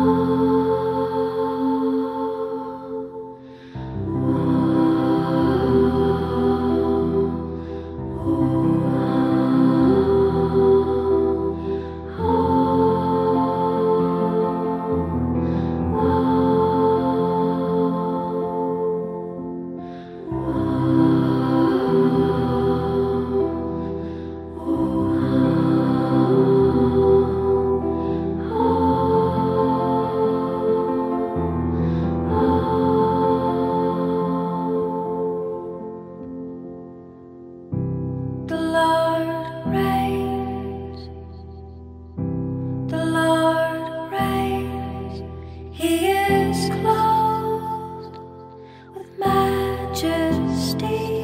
Oh. stay.